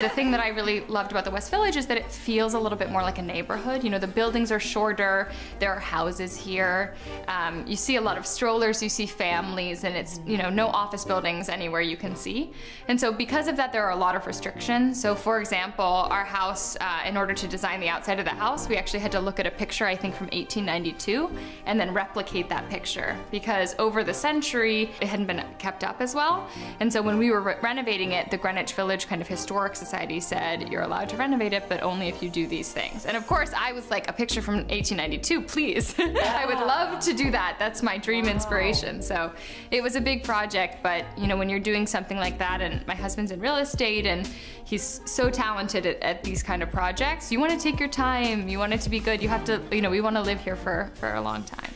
The thing that I really loved about the West Village is that it feels a little bit more like a neighborhood. You know, the buildings are shorter, there are houses here. Um, you see a lot of strollers, you see families, and it's, you know, no office buildings anywhere you can see. And so because of that, there are a lot of restrictions. So for example, our house, uh, in order to design the outside of the house, we actually had to look at a picture, I think from 1892, and then replicate that picture because over the century, it hadn't been kept up as well. And so when we were re renovating it, the Greenwich Village kind of historic Society said, you're allowed to renovate it, but only if you do these things. And of course, I was like, a picture from 1892, please. I would love to do that. That's my dream inspiration. So it was a big project, but you know, when you're doing something like that, and my husband's in real estate, and he's so talented at, at these kind of projects, you want to take your time. You want it to be good. You have to, you know, we want to live here for, for a long time.